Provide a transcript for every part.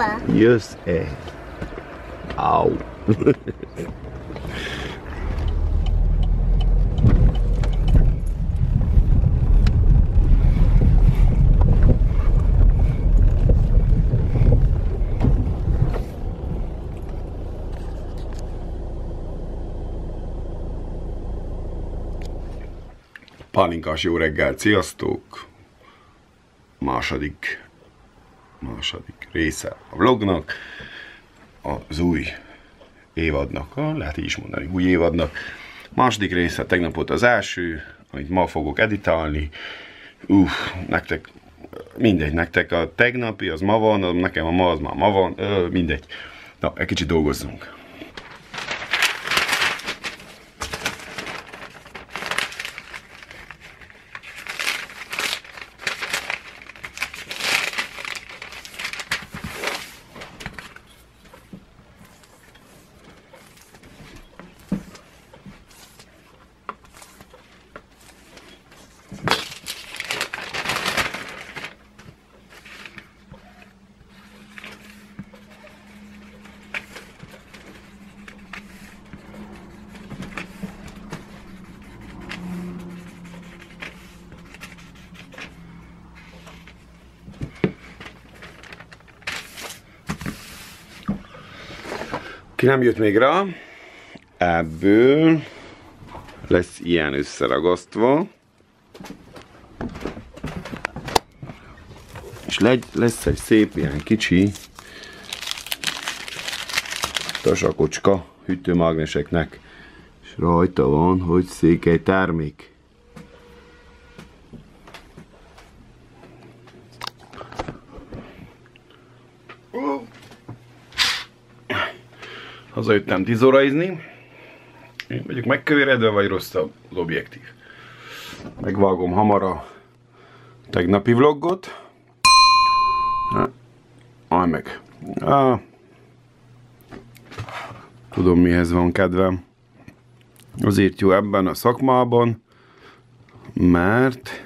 Hova? Jössz-e? Au. Pálinkás jó reggel, sziasztok! Második, második része a vlognak, az új évadnak, lehet így is mondani, új évadnak. Második része, tegnap volt az első, amit ma fogok editálni. Uff, nektek, mindegy, nektek a tegnapi az ma van, nekem a ma az már ma van, ö, mindegy. Na, egy kicsit dolgozzunk. Ki nem jött még rá, ebből lesz ilyen összeragasztva. És legy, lesz egy szép ilyen kicsi tasakocska hűtőmágneseknek. És rajta van, hogy székely termék. Hazajöttem 10 óraizni. Én vagyok megkövéredve, vagy rossz az objektív. Megvágom hamar a tegnapi vlogot. Aj meg. Ah. Tudom mihez van kedvem. Azért jó ebben a szakmában, mert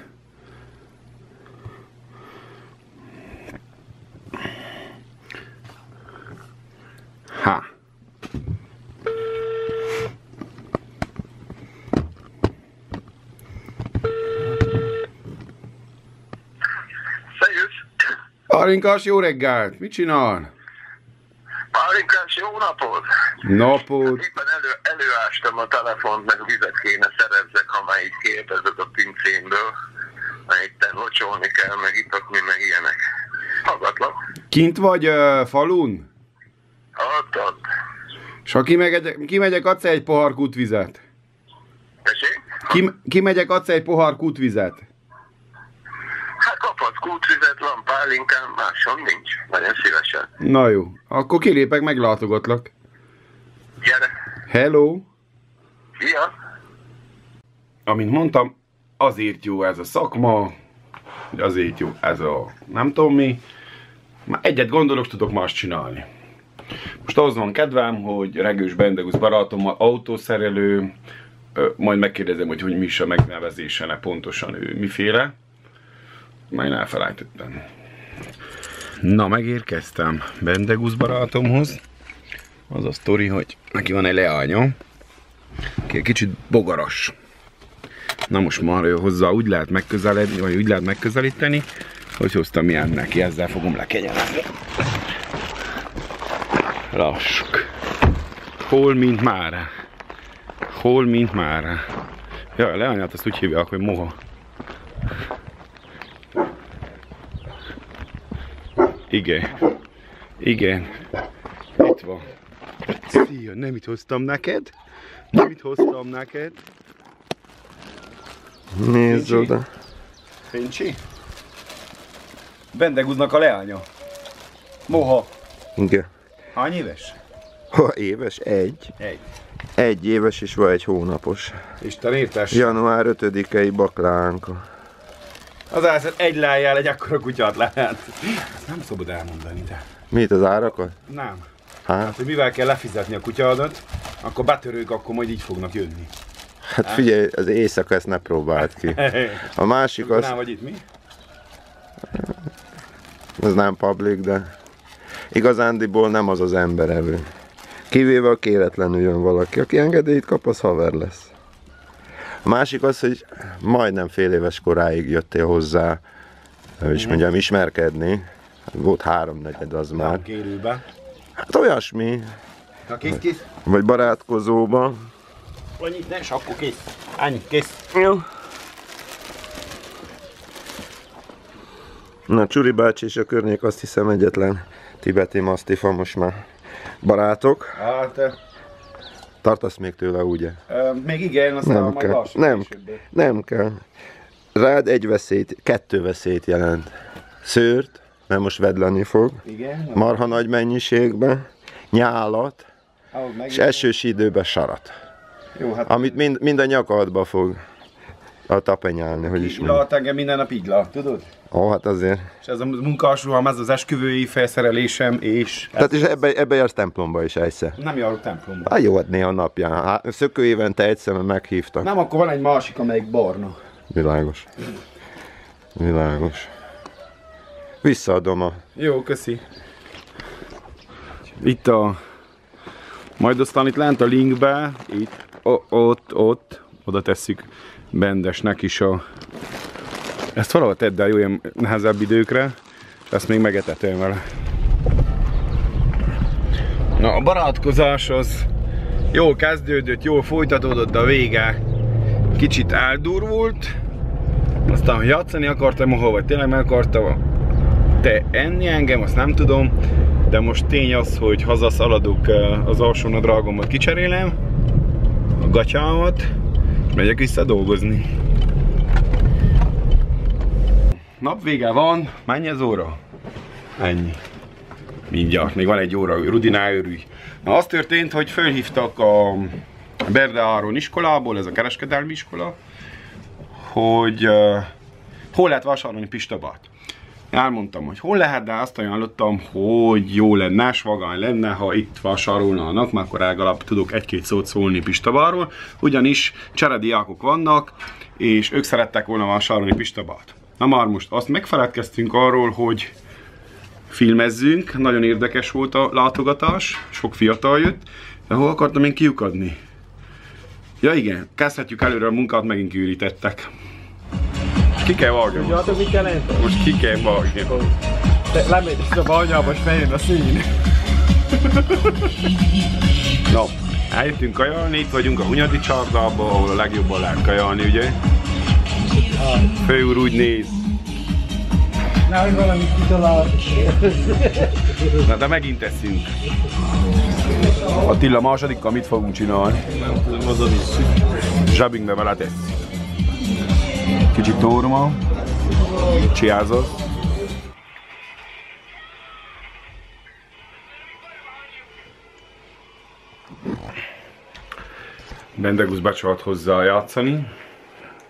Ha. Arinkás, jó reggelt! Mit csinál? Pálinkás, jó napot! Napot! Éppen elő, előástam a telefont, meg vizet kéne szerezzek, ha már így kérdezed a pincémből. Mert itt locsolni kell, meg itatni, meg ilyenek. Hallgatlak. Kint vagy uh, falun? Ott, ott. És ha kimegyek, kimegyek adsz egy pohar kutvizet? Tessék? Kim, kimegyek adsz egy pohar kutvizet? Hát kaphatsz kútvizet, van pálinkám, máson nincs. Nagyon szívesen. Na jó, akkor kilépek, meglátogatlak. Gyere! Hello! Szia! Amint mondtam, azért jó ez a szakma, azért jó ez a nem tudom mi. Már egyet gondolok, tudok más csinálni. Most az van kedvem, hogy Regős Bendegusz barátommal autószerelő, majd megkérdezem, hogy, hogy mi is a megnevezése, ne pontosan ő miféle. Én elfelejtettem. Na, megérkeztem Bendegusz barátomhoz. Az a sztori, hogy neki van egy leánya, aki egy kicsit bogaras. Na most már hozzá úgy lehet megközelíteni, vagy úgy lehet megközelíteni, hogy hoztam ilyen neki, ezzel fogom lekegyelni. Lassuk. Hol, mint mára. Hol, mint mára. Ja, a leányát azt úgy hívják, hogy moha. Igen. Igen. Itt van. Szia, nem itt hoztam neked? Nem itt hoztam neked? Nézd Fincsi? oda. Fincsi? Bendegúznak a leánya. Moha. Igen. Hány éves? Ha éves? Egy. Egy. Egy éves és vagy egy hónapos. Isten értes. Január 5-i baklánka. Az álszat egy lájjal egy akkora kutyát lehet. Ezt nem szabad elmondani, de... Mit az árakat? Nem. Hát, Hogy mivel kell lefizetni a kutyádat, akkor betörők akkor majd így fognak jönni. hát figyelj, az éjszaka ezt ne próbáld ki. A másik Az... az, vagy itt mi? az nem public, de igazándiból nem az az emberevő. Kivéve a kéretlenül jön valaki, aki engedélyt kap, az haver lesz. A másik az, hogy majdnem fél éves koráig jöttél hozzá, hogy is mondjam, ismerkedni. Volt háromnegyed az már. Kérőbe. Hát olyasmi, Na kész, kész. vagy barátkozóba. Annyit ne, és akkor kész. Ennyi, kész. Jó. Na, Csuri bácsi és a környék azt hiszem egyetlen tibeti masztifa most már barátok. Hát, Tartasz még tőle, ugye? ö, még igen, aztán Nem majd kell. Nem, később. nem kell. Rád egy veszélyt, kettő veszélyt jelent. Szőrt, mert most vedleni fog, Igen. marha nagy mennyiségben, nyálat, meg és esős időben sarat. Jó, hát Amit mind, mind a nyakadba fog a tapenyálni, hogy is mondjam. lát engem minden nap így lát, tudod? Ó, hát azért. És ez a munkásruhám, ez az esküvői felszerelésem, és Tehát is ebbe, ebbe jársz templomba is egyszer. nem járok templomba. Hát jó, hát néha napján. Hát, szökő évente egyszer meghívtak. Nem, akkor van egy másik, amelyik barna. Világos. Világos. Visszaadom a... Jó, köszi. Itt a... Majd aztán itt lent a linkbe, itt, o, ott, ott, oda tesszük Bendesnek is a... Ezt valahol tedd el jó ilyen nehezebb időkre, és ezt még megetetem vele. Na, a barátkozás az jól kezdődött, jól folytatódott, a vége kicsit eldurvult. Aztán, hogy játszani akartam, ahol vagy tényleg meg akartam te enni engem, azt nem tudom, de most tény az, hogy hazaszaladok eh, az alsó nadrágomat kicserélem, a gatyámat, megyek vissza dolgozni. Nap vége van, mennyi az óra? Ennyi. Mindjárt, még van egy óra, Rudinál örülj. Na, az történt, hogy fölhívtak a Berde Áron iskolából, ez a kereskedelmi iskola, hogy uh, hol lehet vásárolni Pistabát. Elmondtam, hogy hol lehet, de azt ajánlottam, hogy jó lenne, svagány lenne, ha itt vásárolnának, mert akkor legalább tudok egy-két szót szólni Pistabáról, ugyanis cserediákok vannak, és ők szerettek volna vásárolni Pistabát. Na már most azt megfeledkeztünk arról, hogy filmezzünk, nagyon érdekes volt a látogatás, sok fiatal jött, de hol akartam én kiukadni? Ja igen, kezdhetjük előre a munkát, megint kiürítettek. Ki kell vágni. Tudjátok, mit jelent? Most ki kell vágni. Te lemegy a banyába, és fejön a szín. Na, eljöttünk kajalni, itt vagyunk a Hunyadi csardában, ahol a legjobban lehet kajalni, ugye? Főúr úgy néz. Nehogy valamit kitalál. Na, de megint eszünk. Attila másodikkal mit fogunk csinálni? Nem tudom, oda visszük. Zsebünkbe vele tesszük. Kicsit torma, csiázat. Bendegusz becsalt hozzá játszani.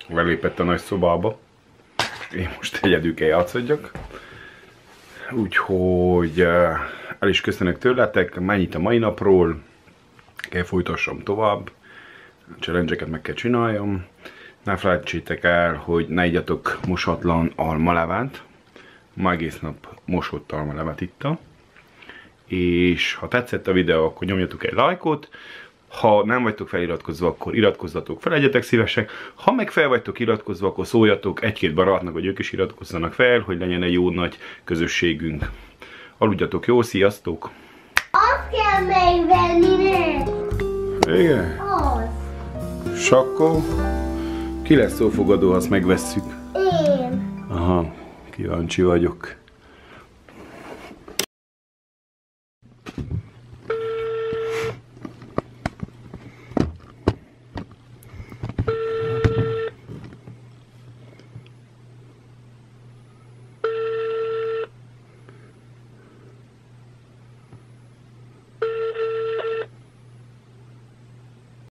Belépett a nagy szobába. Én most egyedül kell játszodjak. Úgyhogy eh, el is köszönök tőletek, mennyit a mai napról, kell folytassam tovább, a challenge meg kell csináljam. Ne felejtsétek el, hogy ne igyatok mosatlan almalevet. Ma egész nap mosott almalevet ittam. És ha tetszett a videó, akkor nyomjatok egy lájkot. Ha nem vagytok feliratkozva, akkor iratkozzatok fel, legyetek szívesek. Ha meg fel vagytok iratkozva, akkor szóljatok egy-két barátnak, hogy ők is iratkozzanak fel, hogy legyen egy jó nagy közösségünk. Aludjatok jó, sziasztok! Azt kell megvenni, ne? Igen. Az. És akkor ki lesz szófogadó, azt megvesszük? Én. Aha, kíváncsi vagyok.